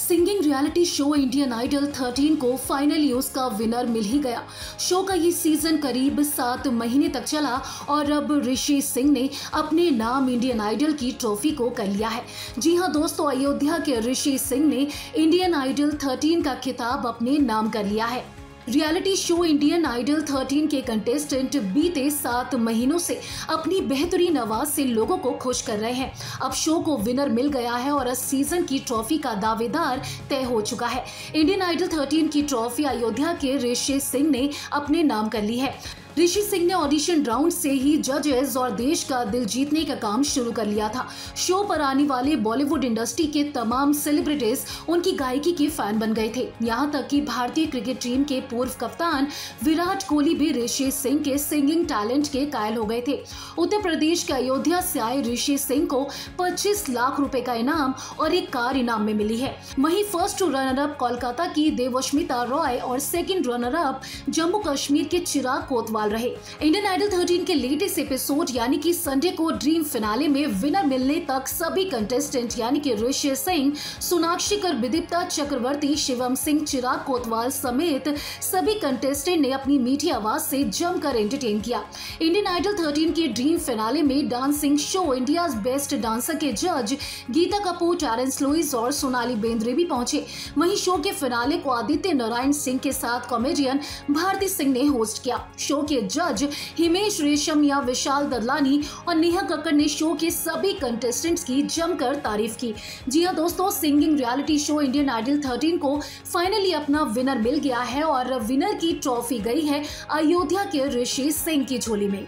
Singing reality show Indian Idol 13 को finally उसका winner मिल ही गया। शो का ये सीज़न करीब सात महीने तक चला और अब ऋषि सिंह ने अपने नाम इंडियन आइडल की ट्रॉफी को कर लिया है। जी हाँ दोस्तों, अयोध्या के ऋषि सिंह ने इंडियन आइडल 13 का खिताब अपने नाम कर लिया है। रियलिटी शो इंडियन आइडल 13 के कंटेस्टेंट बीते सात महीनों से अपनी बेहतरीन आवाज़ से लोगों को खुश कर रहे हैं। अब शो को विनर मिल गया है और इस सीज़न की ट्रॉफी का दावेदार तय हो चुका है। इंडियन आइडल 13 की ट्रॉफी अयोध्या के ऋषि सिंह ने अपने नाम कर ली है। ऋषि सिंह ने ऑडिशन राउंड से ही जजेस और देश का दिल जीतने का काम शुरू कर लिया था। शो पर आने वाले बॉलीवुड इंडस्ट्री के तमाम सेलिब्रिटीज उनकी गायकी के फ़ैन बन गए थे। यहाँ तक कि भारतीय क्रिकेट टीम के पूर्व कप्तान विराट कोहली भी ऋषि सिंह के सिंगिंग टैलेंट के कायल हो गए थे। उत्तर प्रदेश के अयोध्या से आए ऋषि सिंह को 25 लाख रूपए का इनाम और एक कार इनाम में मिली है। वही फ़र्स्ट रनर अप कोलकाता की देवस्मिता रॉय और second runner up Jammu Kashmir के चिराग कोतवाल रहे। इंडियन आइडल 13 के लेटेस्ट एपिसोड यानी कि संडे को ड्रीम फिनाले में विनर मिलने तक सभी कंटेस्टेंट यानी कि ऋषि सिंह, सोनाक्षी कर विदिप्ता चक्रवर्ती, शिवम सिंह, चिराग कोतवाल समेत सभी कंटेस्टेंट ने अपनी मीठी आवाज़ से जमकर एंटरटेन किया। इंडियन आइडल 13 के ड्रीम फिनाले में dancing show India best dancer के जज गीता कपूर टेरेंस लुइस और सोनाली बेंद्रे भी पहुँचे। वहीं शो के फिनाले को आदित्य नारायण सिंह के साथ कॉमेडियन भारती सिंह ने होस्ट किया। शो के जज हिमेश रेशमिया विशाल ददलानी और नेहा कक्कर ने शो के सभी कंटेस्टेंट्स की जमकर तारीफ़ की। जी हाँ दोस्तों singing reality show Indian idol 13 को फाइनली अपना विनर मिल गया है और विनर की ट्रॉफी गई है अयोध्या के ऋषि सिंह की झोली में।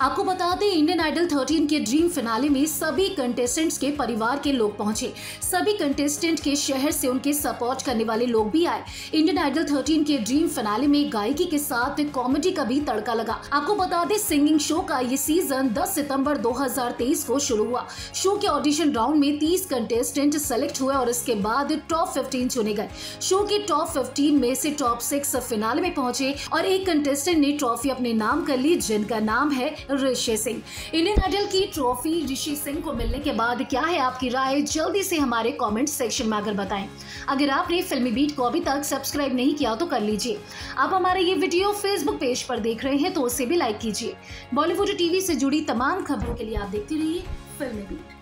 आपको बता दें, इंडियन आइडल 13 के ड्रीम फिनाले में सभी कंटेस्टेंट्स के परिवार के लोग पहुँचे। सभी कंटेस्टेंट के शहर से उनके सपोर्ट करने वाले लोग भी आए। इंडियन आइडल 13 के ड्रीम फिनाले में गायकी के साथ कॉमेडी का भी तड़का लगा। आपको बता दें सिंगिंग शो का ये सीज़न 10 सितंबर 2023 को शुरू हुआ। शो के ऑडिशन राउंड में 30 कंटेस्टेंट सेलेक्ट हुए और इसके बाद टॉप 15 चुने गए। शो के टॉप 15 में से टॉप सिक्स फिनाले में पहुँचे और एक कंटेस्टेंट ने ट्रॉफी अपने नाम कर ली, जिनका नाम है ऋषि सिंह। इंडियन आइडल की ट्रॉफी ऋषि सिंह को मिलने के बाद क्या है आपकी राय? जल्दी से हमारे कमेंट सेक्शन में अगर बताएँ। अगर आपने फिल्मी बीट को अभी तक सब्सक्राइब नहीं किया तो कर लीजिए। आप हमारे ये वीडियो फेसबुक पेज पर देख रहे हैं तो उसे भी लाइक कीजिए। बॉलीवुड टीवी से जुड़ी तमाम खबरों के लिए आप देखते रहिए फिल्मी बीट